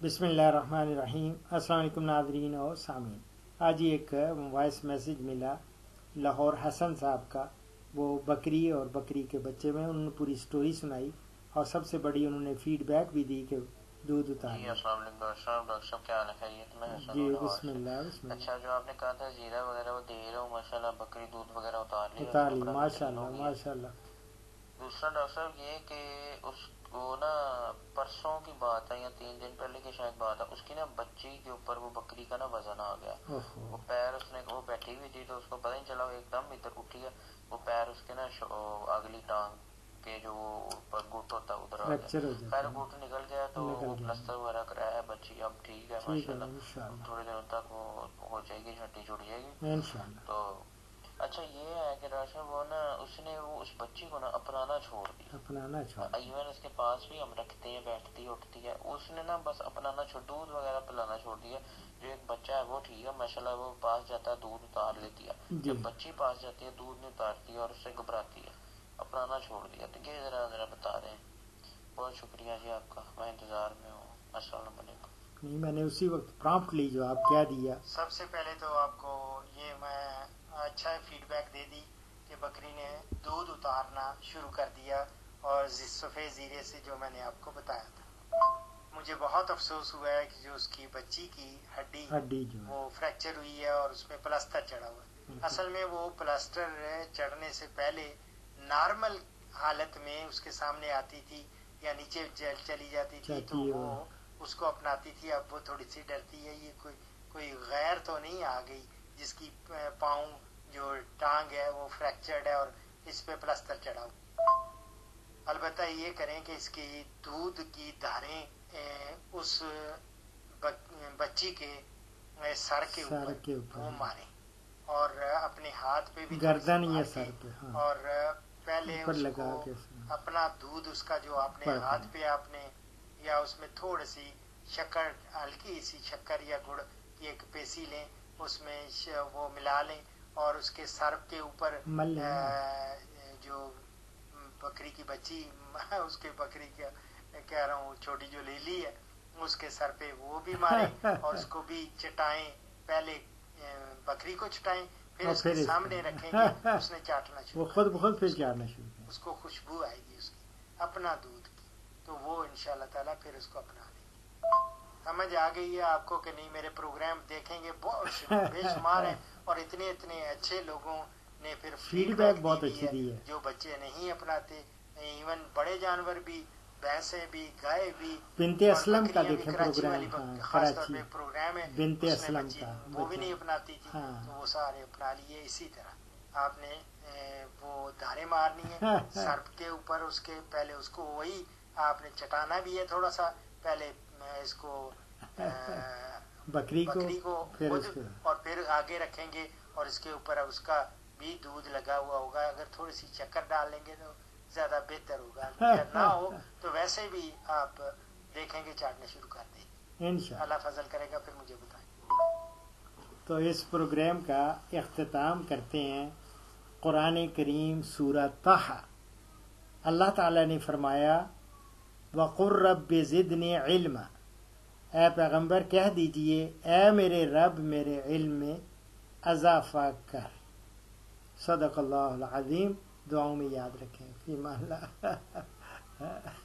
بسم اللہ الرحمن الرحیم۔ السلام علیکم ناظرین اور سامعین۔ آج ایک وائس میسیج ملا لاہور حسن صاحب کا۔ وہ بکری اور بکری کے بچے میں انہوں نے پوری سٹوری سنائی اور سب سے بڑی انہوں نے فیڈ بیک بھی دی کہ دودھ اتار جی السلام علیکم ڈاکٹر صاحب ڈاکٹر صاحب کیا حال ہے؟ خیریت میں جی بسم اللہ بسم اللہ۔ اچھا جو آپ نے کہا تھا زیرہ وغیرہ وہ دے رہا ہوں ماشاءاللہ بکری دودھ وغیرہ اتار لی اتار لی ماشاء اللہ ماشاء اللہ دوسرا ڈاکٹر صاحب یہ کہ اس کو نا پرسوں کی بات ہے یا تین دن پہلے کی شاید بات ہے اس کی نا بچی کے اوپر وہ بکری کا نا وزن آ گیا۔ وہ پیر اس نے وہ بیٹھی ہوئی تھی تو اس کو پتہ نہیں چلا وہ ایک دم ادھر اٹھی ہے۔ وہ پیر اس کے نا وہ اگلی ٹانگ کے جو وہ اوپر گٹ ہوتا ہے ادھر آ گیا۔ ہے۔ گٹ نکل گیا تو وہ۔ پلستر وغیرہ کرایا ہے بچی اب ٹھیک ہے ماشاءاللہ۔ انشاءاللہ۔ تھوڑے دنوں تک وہ ہو جائے گی ہڈی چھوٹ جائے گی۔ تو اچھا یہ ہے کہ صاحب وہ نا اس نے وہ اس بچی کو نا اپنانا چھوڑ دیا۔ اپنانا چھوڑ ایون اس کے پاس بھی ہم رکھتے ہیں بیٹھتی اٹھتی ہے۔ اس نے نا بس اپنانا چھوڑ دودھ وغیرہ پلانا چھوڑ دیا۔ جو ایک بچہ ہے وہ ٹھیک ہے ماشاءاللہ وہ پاس جاتا ہے دودھ اتار لیتی ہے۔ جی۔ جب بچی پاس جاتی ہے دودھ نہیں اتارتی ہے اور اس سے گھبراتی ہے۔ اپنانا چھوڑ دیا۔ تو یہ ذرا ذرا بتا دیں بہت شکریہ جی آپ کا میں انتظار میں ہوں۔ السلام علیکم۔ نہیں میں نے اسی وقت پرامپٹلی جواب کیا دیا۔ سب سے پہلے تو آپ کو یہ میں اچھا فیڈ بیک دے دی کہ بکری نے دودھ اتارنا شروع کر دیا اور سفید زیرے سے جو میں نے آپ کو بتایا تھا۔ مجھے بہت افسوس ہوا ہے کہ جو اس کی بچی کی ہڈی ہڈی جو وہ فریکچر ہوئی ہے اور اس میں پلسٹر چڑھا ہوا ہے۔ اصل میں وہ پلسٹر چڑھنے سے پہلے نارمل حالت میں اس کے سامنے آتی تھی یا نیچے چل- چلی جاتی تھی تو وہ۔ اس کو اپناتی تھی۔ اب وہ تھوڑی سی ڈرتی ہے یہ کوئی کوئی غیر تو نہیں آ گئی جس کی پاؤں جو ٹانگ ہے وہ فریکچرڈ ہے اور اس پہ پلستر چڑھا البتہ یہ کریں کہ اس کی دودھ کی دھاریں اس بچی کے سر کے اوپر۔ وہ ماریں اور اپنے ہاتھ پہ بھی گردن یا سر پہ،۔ اور پہلے اس کو اپنا دودھ اس کا جو آپ نے ہاتھ پہ آپ نے یا اس میں تھوڑی سی شکر ہلکی سی شکر یا گڑ کی ایک پیسی لیں اس میں وہ ملا لیں اور اس کے سر کے اوپر جو بکری کی بچی اس کے بکری کا کہہ رہا ہوں چھوٹی جو لیلی ہے اس کے سر پہ وہ بھی ماریں اور اس کو بھی چٹائیں۔ پہلے بکری کو چٹائیں پھر اس کے۔ سامنے رکھیں گے اس نے چاٹنا وہ شروع خود کر بخود پھر۔ جانا شروع اس کو خوشبو آئے گی اس کی اپنا دودھ کی۔ تو وہ ان شاء اللہ تعالیٰ پھر اس کو اپنا لیں گے۔ سمجھ آ گئی ہے آپ کو کہ نہیں؟ میرے پروگرام دیکھیں گے بہت بے شمار ہیں۔ اور اتنے اتنے اچھے لوگوں نے پھر فیڈ بیک بہت اچھی دی ہے جو بچے نہیں اپناتے ایون بڑے جانور بھی بھینسیں بھی گائے بھی بنت اسلم کا دیکھیں پروگرام ہاں خاص طور پہ پروگرام ہے بنت اسلم کا وہ بھی۔ نہیں اپناتی تھی ہاں۔ تو وہ سارے اپنا لیے اسی طرح آپ نے وہ دھارے مارنی ہے سر کے اوپر اس کے پہلے اس کو وہی آپ نے چٹانا بھی ہے تھوڑا سا پہلے اس کو بکری کو پھر اس کے اور پھر آگے رکھیں گے اور اس کے اوپر اس کا بھی دودھ لگا ہوا ہوگا۔ اگر تھوڑی سی چکر ڈال لیں گے تو زیادہ بہتر ہوگا۔ نہ ہو تو ویسے بھی آپ دیکھیں گے چاٹنا شروع کر دیں۔ انشاءاللہ۔ اللہ فضل کرے گا پھر مجھے بتائیں۔ تو اس پروگرام کا اختتام کرتے ہیں۔ قرآن کریم سورہ تہا اللہ تعالیٰ نے فرمایا وقر رب زدنی علم اے پیغمبر کہہ دیجیے، اے میرے رب، میرے علم میں اضافہ کر۔ صدق اللہ العظیم۔ دعاؤں میں یاد رکھیں۔ فی اللہ